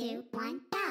two, one, go!